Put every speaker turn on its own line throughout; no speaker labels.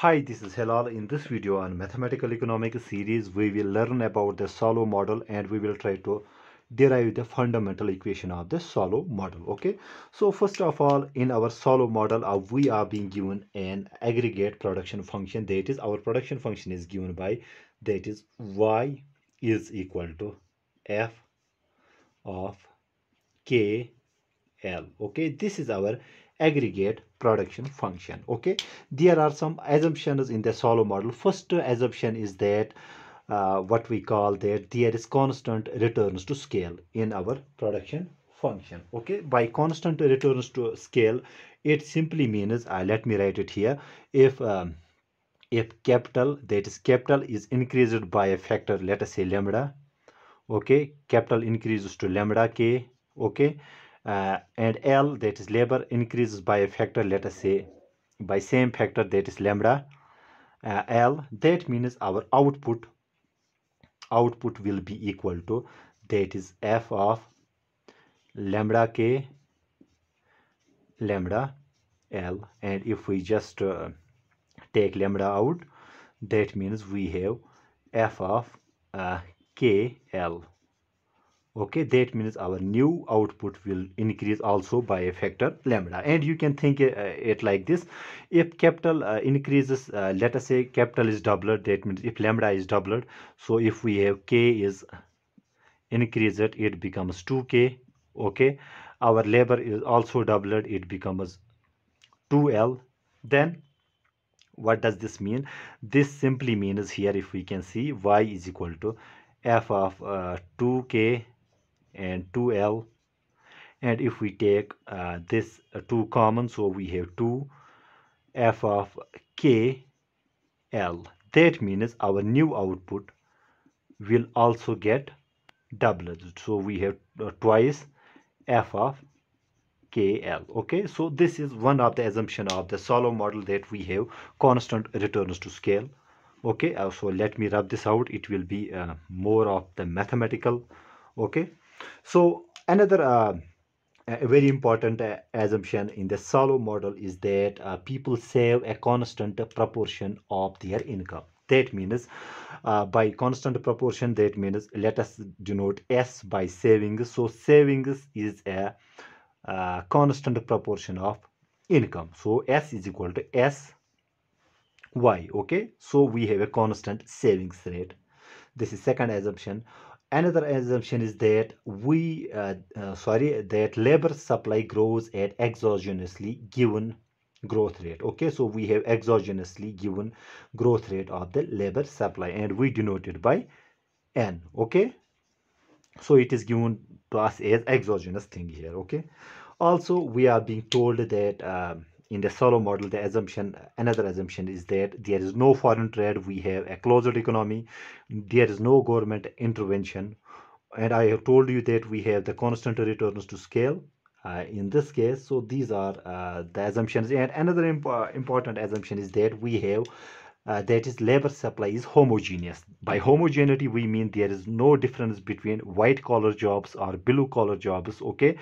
Hi, this is Hilal. In this video on Mathematical Economics series, we will learn about the Solow model and we will try to derive the fundamental equation of the Solow model. Okay, so first of all, in our Solow model, uh, we are being given an aggregate production function. That is, our production function is given by that is y is equal to f of k l. Okay, this is our aggregate production function okay? There are some assumptions in the Solow model. First assumption is that uh, what we call that there is constant returns to scale in our production function okay? By constant returns to scale it simply means uh, let me write it here if um, if capital that is capital is increased by a factor let us say lambda okay? Capital increases to lambda k okay uh, and L that is labor increases by a factor let us say by same factor that is lambda. Uh, L that means our output output will be equal to that is f of lambda k lambda L. And if we just uh, take lambda out that means we have f of uh, k L okay that means our new output will increase also by a factor lambda. And you can think uh, it like this. If capital uh, increases uh, let us say capital is doubled that means if lambda is doubled so if we have k is increased it becomes 2k okay? Our labor is also doubled it becomes 2l then what does this mean? This simply means here if we can see y is equal to f of 2k uh, and 2l and if we take uh, this uh, 2 common so we have 2 f of k l. That means our new output will also get doubled so we have uh, twice f of kl okay? So this is one of the assumption of the Solow model that we have constant returns to scale. Okay? Uh, so let me rub this out. It will be uh, more of the mathematical. Okay so another uh, a very important uh, assumption in the Solow model is that uh, people save a constant proportion of their income. That means uh, by constant proportion, that means let us denote S by savings. So savings is a uh, constant proportion of income. So S is equal to S Y. Okay. So we have a constant savings rate. This is second assumption another assumption is that we uh, uh, sorry that labor supply grows at exogenously given growth rate. Okay so we have exogenously given growth rate of the labor supply and we denote it by n okay? So it is given to us as exogenous thing here okay? Also we are being told that um, in the Solow model, the assumption, another assumption is that there is no foreign trade. We have a closed economy. There is no government intervention. And I have told you that we have the constant returns to scale uh, in this case. So these are uh, the assumptions. And another imp important assumption is that we have uh, that is labor supply is homogeneous. By homogeneity we mean there is no difference between white collar jobs or blue collar jobs okay?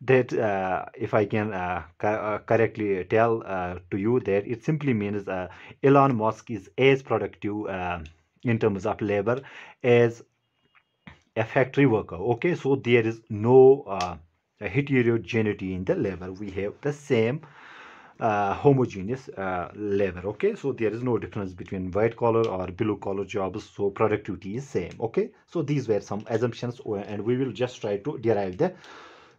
That uh, if i can uh, uh correctly tell uh, to you that it simply means uh, Elon Musk is as productive in terms of labor as a factory worker okay? So there is no heterogeneity in the labor. We have the same uh, homogeneous uh, labor okay? So there is no difference between white collar or blue collar jobs so productivity is same okay? So these were some assumptions uh, and we will just try to derive the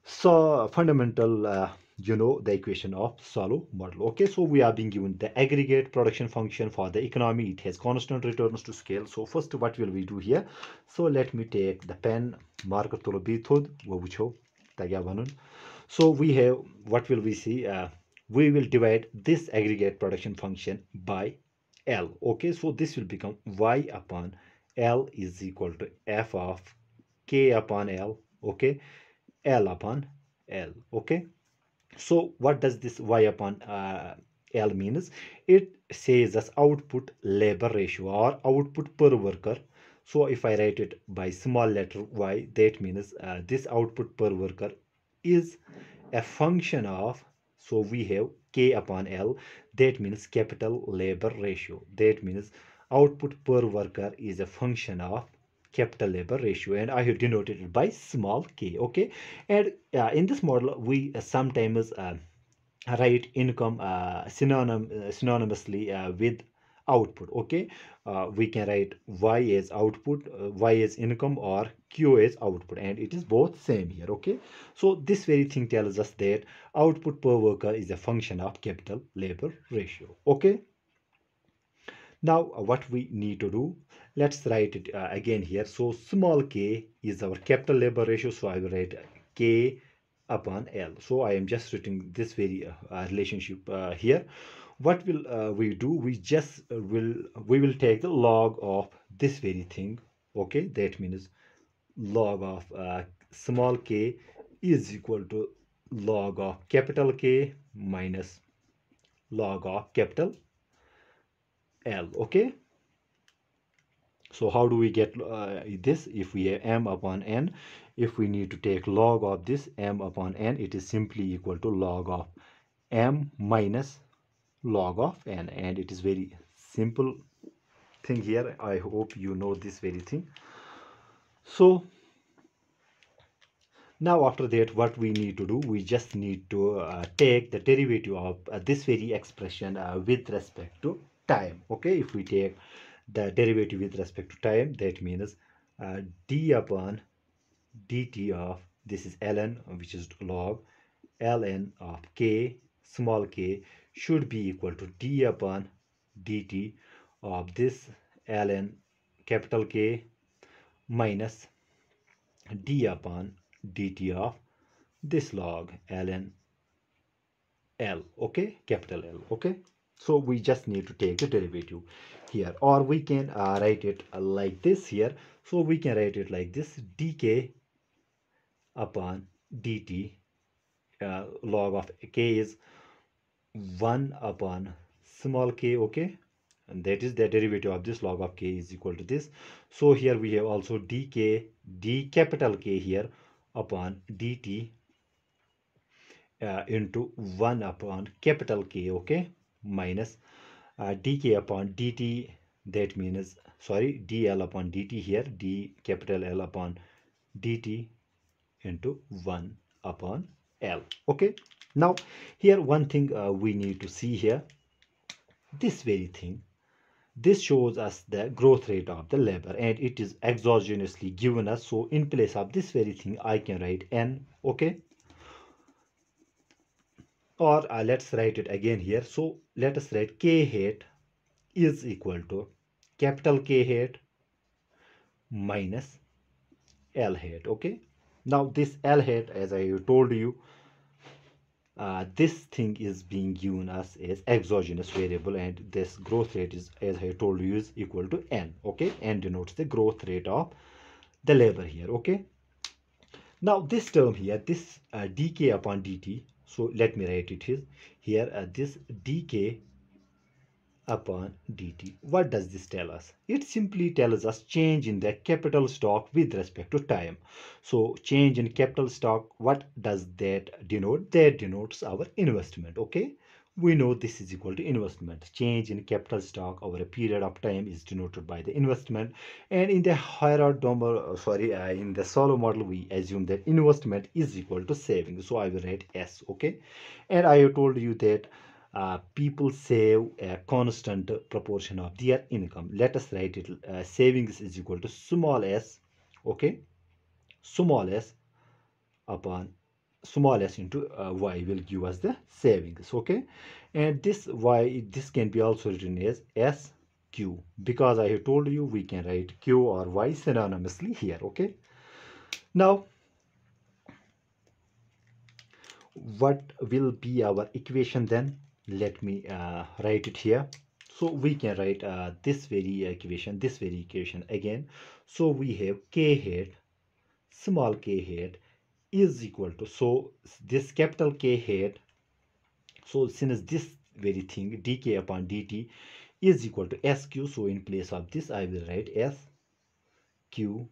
so fundamental uh, you know the equation of Solow model okay? So we are being given the aggregate production function for the economy. It has constant returns to scale. So first what will we do here? So let me take the pen marker to the so we have what will we see? Uh, we will divide this aggregate production function by L. Okay, so this will become Y upon L is equal to F of K upon L. Okay, L upon L. Okay, so what does this Y upon uh, L means? It says as output labor ratio or output per worker. So if I write it by small letter y, that means uh, this output per worker is a function of so we have K upon L, that means capital labor ratio. That means output per worker is a function of capital labor ratio. And I have denoted it by small k okay? And uh, in this model we uh, sometimes uh, write income uh, synonym uh, synonymously uh, with output okay? We can write y as output y as income or q as output and it is both same here okay? So this very thing tells us that output per worker is a function of capital labor ratio okay? Now what we need to do let's write it uh, again here. So small k is our capital labor ratio so i will write k upon l. So i am just writing this very uh, uh relationship uh, here what will uh, we do we just uh, will we will take the log of this very thing okay? That means log of small k is equal to log of capital k minus log of capital l okay? So how do we get uh, this? If we have m upon n if we need to take log of this m upon n it is simply equal to log of m minus log of n and it is very simple thing here. I hope you know this very thing. So now after that what we need to do we just need to uh, take the derivative of uh, this very expression uh, with respect to time okay? If we take the derivative with respect to time that means uh, d upon dt of this is ln which is log ln of k small k should be equal to d upon dt of this ln capital K minus d upon dt of this log ln l okay? Capital L okay? So we just need to take the derivative here. Or we can uh, write it like this here. So we can write it like this. dk upon dt uh, log of k is 1 upon small k okay? And that is the derivative of this log of k is equal to this. So here we have also dk d capital k here upon dt uh, into 1 upon capital k okay? Minus uh, dk upon dt that means sorry dl upon dt here d capital L upon dt into 1 upon L okay now here one thing uh, we need to see here. This very thing this shows us the growth rate of the labor and it is exogenously given us. So in place of this very thing I can write n okay? Or uh, let's write it again here. So let us write k hat is equal to capital K hat minus L hat okay? Now this L hat as I told you uh, this thing is being given us as exogenous variable and this growth rate is as I told you is equal to n okay? N denotes the growth rate of the labor here okay? Now this term here this uh, dk upon dt so let me write it here here uh, this dk upon dt what does this tell us? It simply tells us change in the capital stock with respect to time. So change in capital stock what does that denote? That denotes our investment okay? We know this is equal to investment. Change in capital stock over a period of time is denoted by the investment. And in the hierarchical uh, sorry uh, in the Solow model we assume that investment is equal to saving so i will write s okay? And i have told you that uh, people save a constant proportion of their income. Let us write it uh, savings is equal to small s okay? Small s upon small s into uh, y will give us the savings okay? And this y this can be also written as s q. Because i have told you we can write q or y synonymously here okay? Now what will be our equation then let me uh, write it here. So we can write uh, this very equation this very equation again. So we have k hat small k hat is equal to so this capital K hat so since this very thing dk upon dt is equal to sq so in place of this I will write s q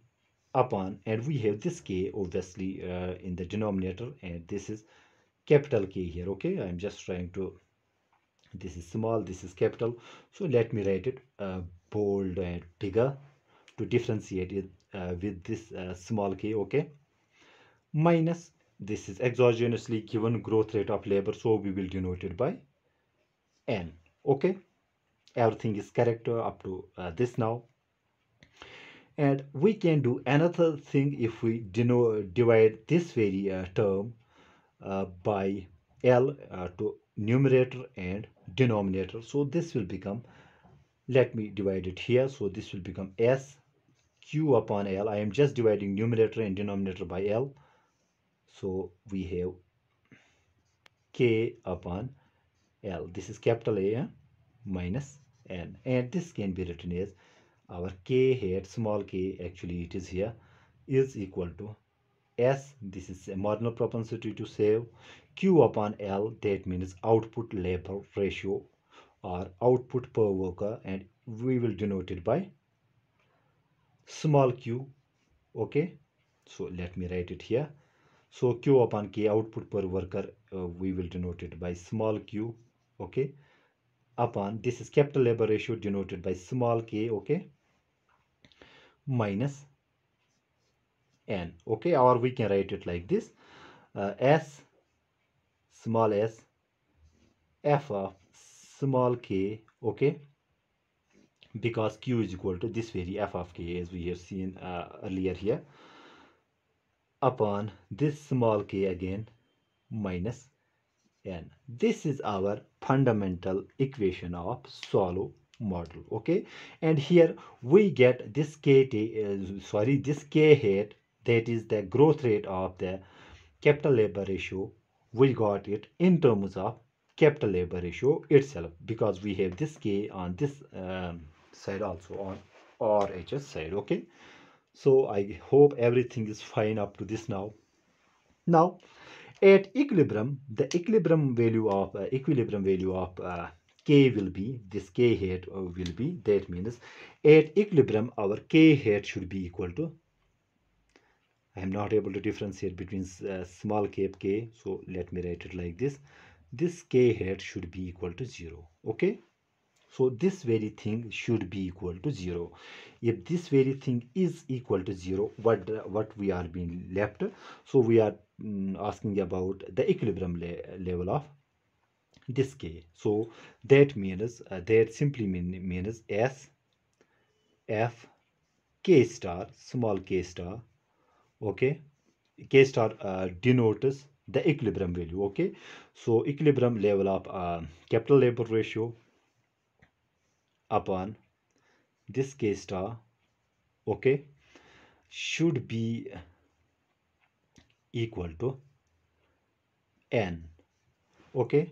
upon and we have this k obviously uh, in the denominator and this is capital K here okay? I'm just trying to this is small this is capital. So let me write it uh, bold and bigger to differentiate it uh, with this uh, small k okay? Minus this is exogenously given growth rate of labor so we will denote it by n okay? Everything is correct up to uh, this now. And we can do another thing if we denote divide this very uh, term uh, by l uh, to numerator and denominator. So this will become let me divide it here. So this will become s q upon l. I am just dividing numerator and denominator by l. So we have k upon l. This is capital a eh? minus n. And this can be written as our k hat small k actually it is here is equal to s. This is a marginal propensity to save q upon l that means output labor ratio or output per worker and we will denote it by small q okay? So let me write it here. So q upon k output per worker uh, we will denote it by small q okay? Upon this is capital labor ratio denoted by small k okay? Minus n okay? Or we can write it like this uh, s small s f of small k okay because q is equal to this very f of k as we have seen uh, earlier here. Upon this small k again minus n. This is our fundamental equation of Solow model okay and here we get this k t uh, sorry this k hat that is the growth rate of the capital labor ratio we got it in terms of capital labor ratio itself because we have this k on this um, side also on RHS side okay? So I hope everything is fine up to this now. Now at equilibrium the equilibrium value of uh, equilibrium value of uh, k will be this k hat uh, will be that means at equilibrium our k hat should be equal to I am not able to differentiate between uh, small cap k so let me write it like this. This k hat should be equal to 0 okay? So this very thing should be equal to 0 if this very thing is equal to 0 what what we are being left? So we are mm, asking about the equilibrium le level of this k. So that means uh, that simply mean, means s f k star small k star okay? K star uh, denotes the equilibrium value okay? So equilibrium level of uh, capital labor ratio upon this k star okay should be equal to n okay?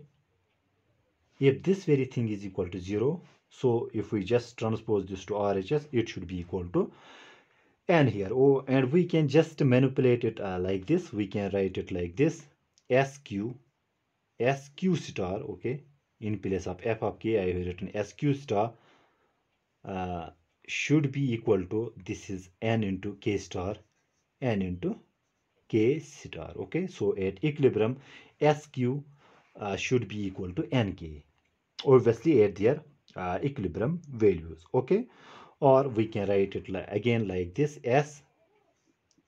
If this very thing is equal to 0 so if we just transpose this to RHS it should be equal to n here oh and we can just manipulate it uh, like this. We can write it like this. Sq sq star okay. In place of f of k i have written sq star uh, should be equal to this is n into k star n into k star okay. So at equilibrium sq uh, should be equal to nk obviously at their uh, equilibrium values okay or we can write it like, again like this s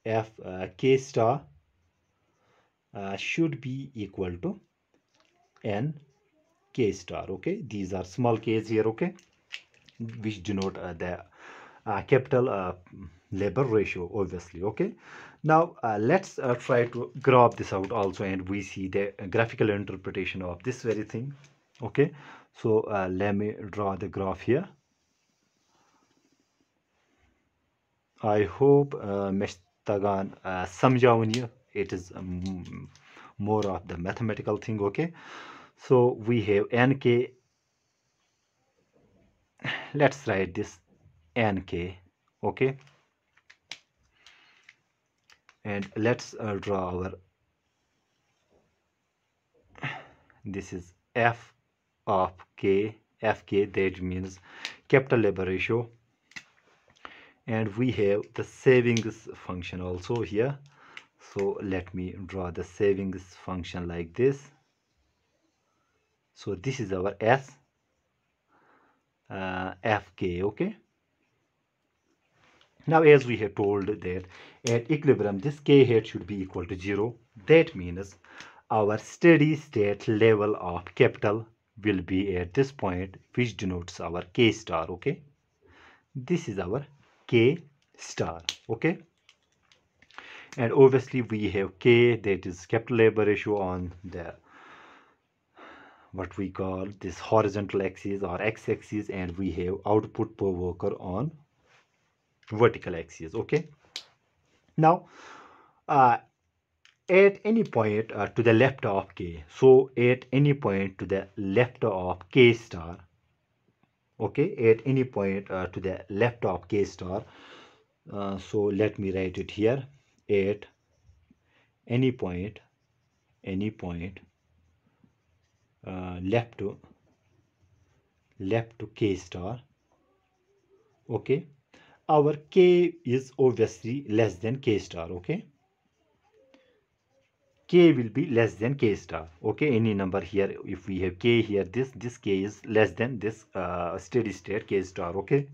f uh, k star uh, should be equal to n k star okay? These are small k's here okay? Which denote uh, the uh, capital uh, labor ratio obviously okay? Now uh, let's uh, try to graph this out also and we see the graphical interpretation of this very thing okay? So uh, let me draw the graph here I hope uh, Meshtagan uh, samjhauni it is um, more of the mathematical thing okay? So we have nk let's write this nk okay? And let's uh, draw our this is f of k. Fk that means capital labor ratio and we have the savings function also here. So let me draw the savings function like this. So this is our s uh, fk okay? Now as we have told that at equilibrium this k hat should be equal to zero. That means our steady state level of capital will be at this point which denotes our k star okay? This is our k star okay? And obviously we have k that is capital labor ratio on the what we call this horizontal axis or x-axis and we have output per worker on vertical axis okay? Now uh, at any point uh, to the left of k so at any point to the left of k star okay at any point uh, to the left of k star uh, so let me write it here. At any point any point uh, left to left to k star. Okay our k is obviously less than k star okay k will be less than k star. Okay any number here if we have k here this this k is less than this uh, steady state k star okay?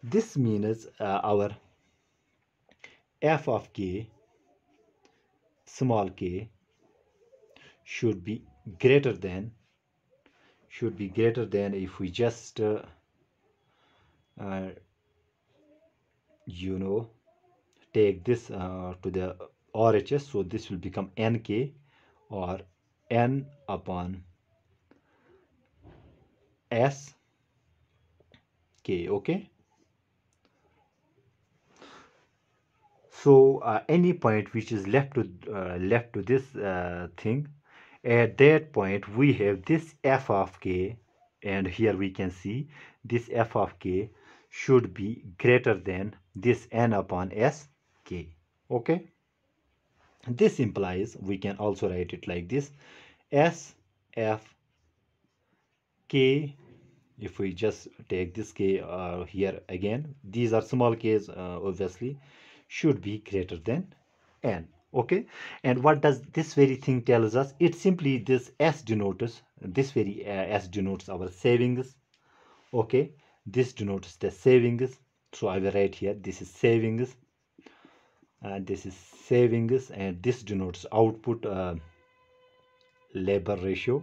This means uh, our f of k small k should be greater than should be greater than if we just uh, uh, you know take this uh, to the RHS so this will become nk or n upon s k okay? So uh, any point which is left to uh, left to this uh, thing at that point we have this f of k and here we can see this f of k should be greater than this n upon s k okay this implies we can also write it like this. S f k if we just take this k uh, here again these are small k's uh, obviously should be greater than n okay? And what does this very thing tells us? It simply this s denotes this very uh, s denotes our savings okay? This denotes the savings. So i will write here this is savings this is savings and this denotes output uh, labor ratio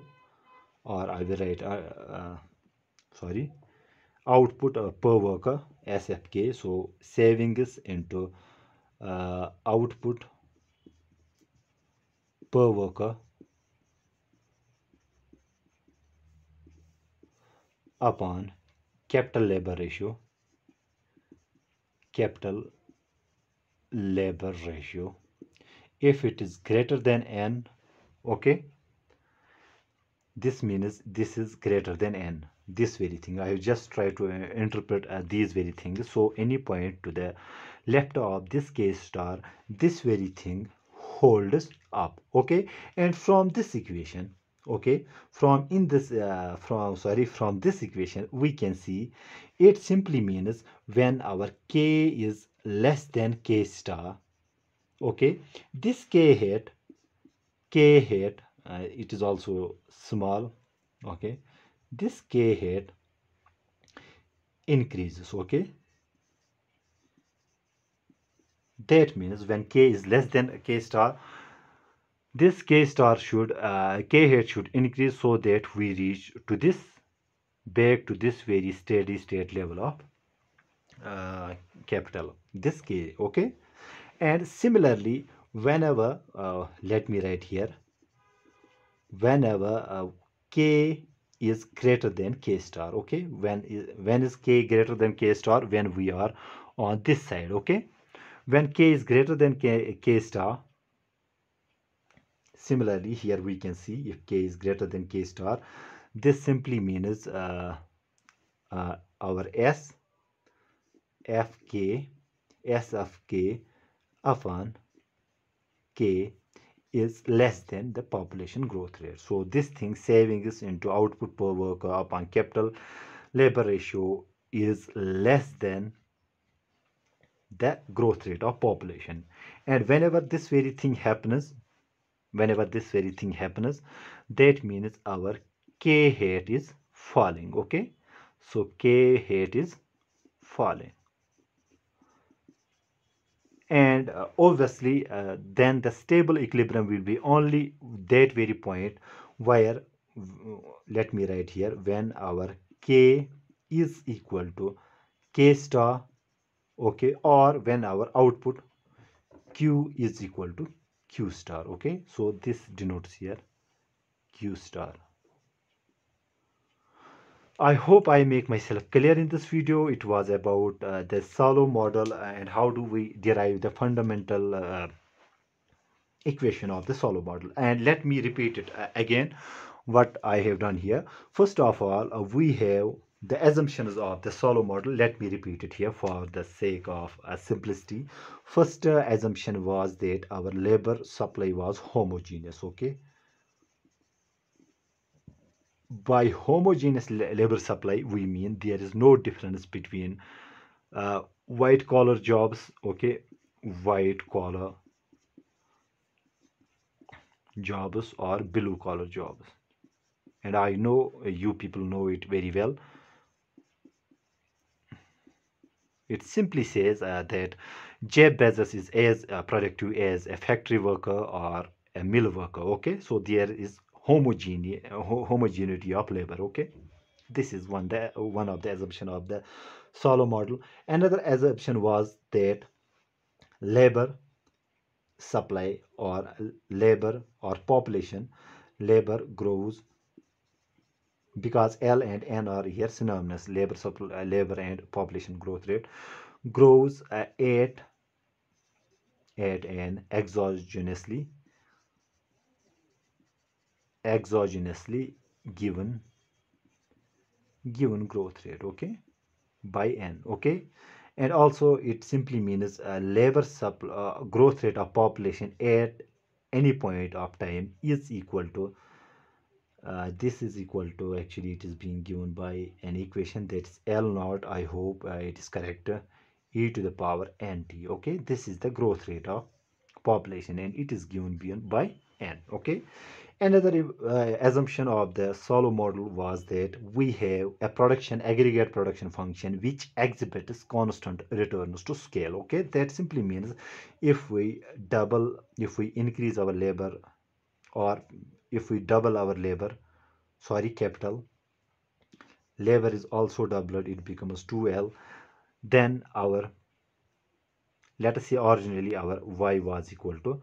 or i will write uh, uh, sorry output uh, per worker sfk so savings into uh, output per worker upon capital labor ratio capital labor ratio. If it is greater than n okay this means this is greater than n this very thing. I have just try to uh, interpret uh, these very things. So any point to the left of this k star this very thing holds up okay? And from this equation okay from in this uh, from sorry from this equation we can see it simply means when our k is less than k star okay? This k hat k hat uh, it is also small okay? This k hat increases okay? That means when k is less than k star this k star should uh, k hat should increase so that we reach to this back to this very steady state level of uh, capital. This k okay? And similarly whenever uh, let me write here whenever uh, k is greater than k star okay? When is when is k greater than k star? When we are on this side okay? When k is greater than k, k star similarly here we can see if k is greater than k star this simply means uh, uh, our s fk s of k upon k is less than the population growth rate. So this thing savings into output per worker upon capital labor ratio is less than the growth rate of population. And whenever this very thing happens whenever this very thing happens that means our k hat is falling okay? So k hat is falling and uh, obviously uh, then the stable equilibrium will be only that very point where let me write here when our k is equal to k star okay or when our output q is equal to q star okay? So this denotes here q star I hope I make myself clear in this video. It was about uh, the Solow model and how do we derive the fundamental uh, equation of the Solow model. And let me repeat it uh, again, what I have done here. First of all, uh, we have the assumptions of the Solow model. Let me repeat it here for the sake of uh, simplicity. First uh, assumption was that our labor supply was homogeneous, okay? By homogeneous labor supply we mean there is no difference between uh, white collar jobs okay white collar jobs or blue collar jobs. And i know you people know it very well. It simply says uh, that Jeff Bezos is as uh, productive as a factory worker or a mill worker okay? So there is homogeneity, homogeneity of labor okay? This is one the one of the assumption of the Solow model. Another assumption was that labor supply or labor or population labor grows because L and N are here synonymous labor supply labor and population growth rate grows uh, at at an exogenously exogenously given given growth rate okay? By n okay? And also it simply means a labor supply uh, growth rate of population at any point of time is equal to uh, this is equal to actually it is being given by an equation that's L naught. I hope uh, it is correct. E to the power nt okay? This is the growth rate of population and it is given by n okay Another uh, assumption of the Solow model was that we have a production aggregate production function which exhibits constant returns to scale. Okay, that simply means if we double, if we increase our labor or if we double our labor, sorry, capital, labor is also doubled, it becomes 2L, then our, let us say originally our y was equal to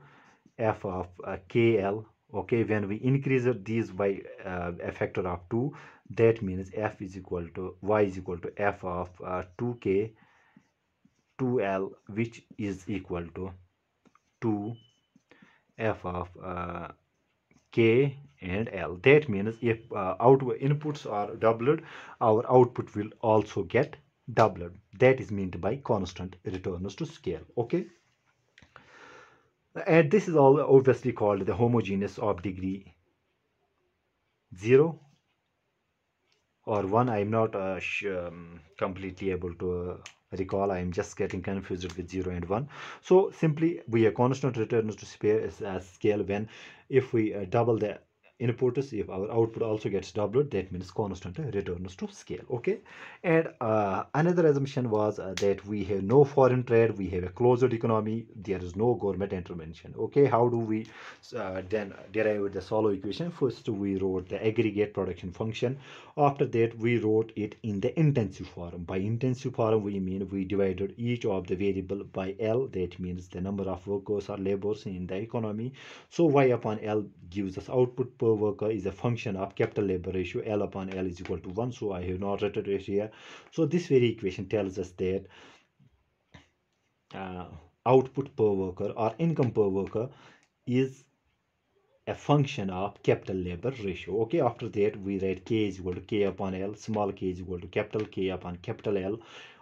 f of uh, KL okay when we increase these by uh, a factor of 2 that means f is equal to y is equal to f of uh, 2k 2l which is equal to 2 f of uh, k and l. That means if uh, output inputs are doubled our output will also get doubled. That is meant by constant returns to scale okay and this is all obviously called the homogeneous of degree 0 or 1 i'm not uh, um, completely able to uh, recall. I'm just getting confused with 0 and 1 so simply we are constant returns to spare, uh, scale when if we uh, double the inputs if our output also gets doubled that means constant returns to scale okay? And uh, another assumption was uh, that we have no foreign trade we have a closed economy there is no government intervention okay? How do we uh, then derive the Solow equation? First we wrote the aggregate production function. After that we wrote it in the intensive form. By intensive form we mean we divided each of the variable by L that means the number of workers or laborers in the economy. So y upon L gives us output per worker is a function of capital labor ratio L upon L is equal to 1 so I have not written it here. So this very equation tells us that uh, output per worker or income per worker is a function of capital labor ratio. Okay after that we write k is equal to k upon l small k is equal to capital k upon capital l.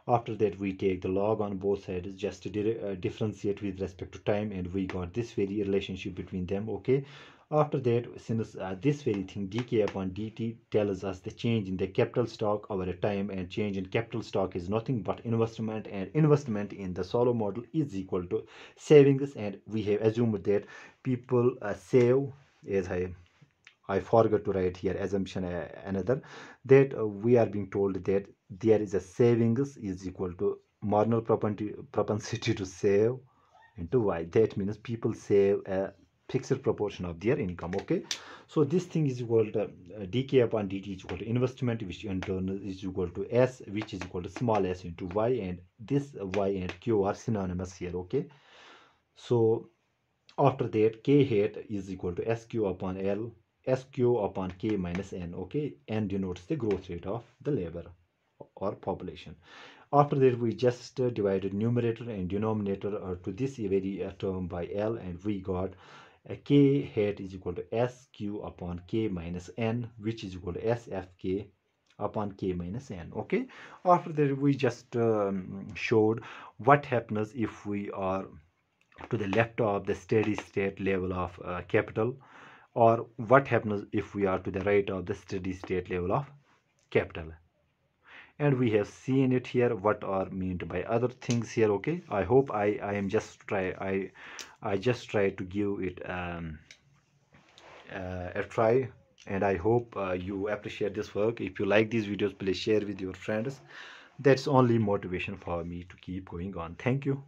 After that we take the log on both sides just to uh, differentiate with respect to time and we got this very relationship between them. Okay after that since uh, this very thing dk upon dt tells us the change in the capital stock over a time and change in capital stock is nothing but investment and investment in the Solow model is equal to savings and we have assumed that people uh, save as i I forgot to write here assumption uh, another that uh, we are being told that there is a savings is equal to marginal propensity to save into y that means people save a fixed proportion of their income okay? So this thing is equal to uh, dk upon dt is equal to investment which in turn is equal to s which is equal to small s into y and this y and q are synonymous here okay? So after that k hat is equal to sq upon l sq upon k minus n okay? N denotes the growth rate of the labor or population. After that we just divided numerator and denominator uh, to this very uh, term by l and we got k hat is equal to sq upon k minus n which is equal to sfk upon k minus n okay? After that we just um, showed what happens if we are to the left of the steady state level of uh, capital or what happens if we are to the right of the steady state level of capital and we have seen it here what are meant by other things here okay? I hope i i am just try i i just try to give it um, uh, a try. And i hope uh, you appreciate this work. If you like these videos please share with your friends. That's only motivation for me to keep going on. Thank you